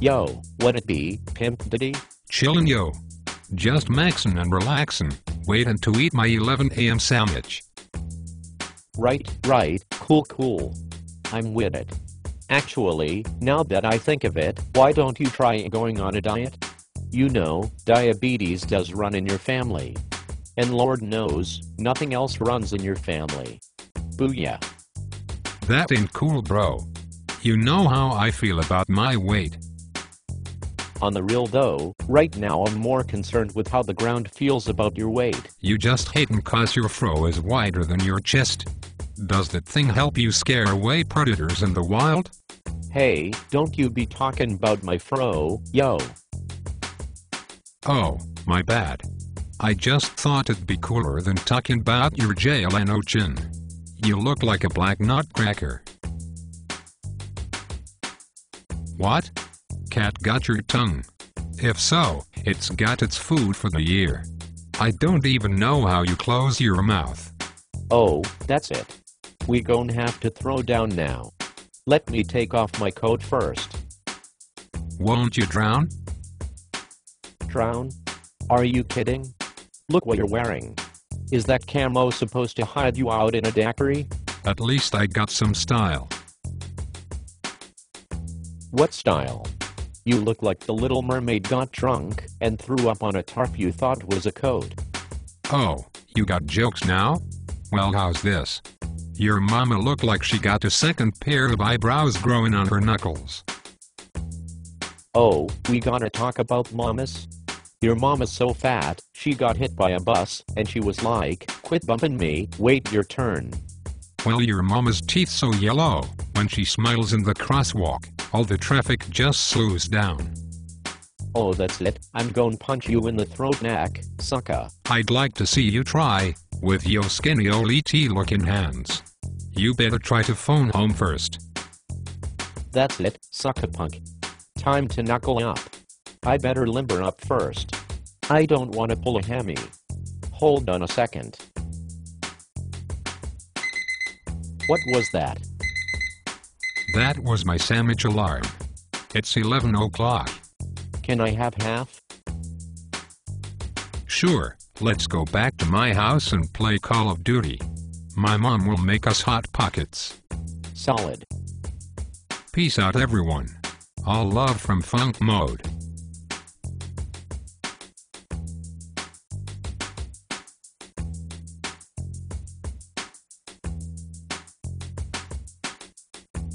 Yo, what it be, Pimp Diddy? Chillin' yo. Just maxin' and relaxin', waitin' to eat my 11 a.m. sandwich. Right, right, cool, cool. I'm with it. Actually, now that I think of it, why don't you try going on a diet? You know, diabetes does run in your family. And Lord knows, nothing else runs in your family. Booyah. That ain't cool bro. You know how I feel about my weight. On the real though, right now I'm more concerned with how the ground feels about your weight. You just hatin' cause your fro is wider than your chest. Does that thing help you scare away predators in the wild? Hey, don't you be talking about my fro, yo. Oh, my bad. I just thought it'd be cooler than talking about your Jay Leno chin. You look like a black nutcracker. What? Cat got your tongue? If so, it's got its food for the year. I don't even know how you close your mouth. Oh, that's it. We gon' have to throw down now. Let me take off my coat first. Won't you drown? Drown? Are you kidding? Look what you're wearing. Is that camo supposed to hide you out in a daiquiri? At least I got some style. What style? You look like the little mermaid got drunk and threw up on a tarp you thought was a coat. Oh, you got jokes now? Well how's this? Your mama looked like she got a second pair of eyebrows growing on her knuckles. Oh, we gotta talk about mamas? Your mama's so fat, she got hit by a bus, and she was like, quit bumping me, wait your turn. Well your mama's teeth so yellow, when she smiles in the crosswalk, all the traffic just slows down. Oh that's it, I'm gon' punch you in the throat neck, sucker. I'd like to see you try, with your skinny old ET looking hands. You better try to phone home first. That's it, sucker punk. Time to knuckle up. I better limber up first. I don't wanna pull a hammy. Hold on a second. What was that? That was my sandwich alarm. It's 11 o'clock. Can I have half? Sure, let's go back to my house and play Call of Duty. My mom will make us hot pockets. Solid. Peace out everyone. All love from FUNKMODE.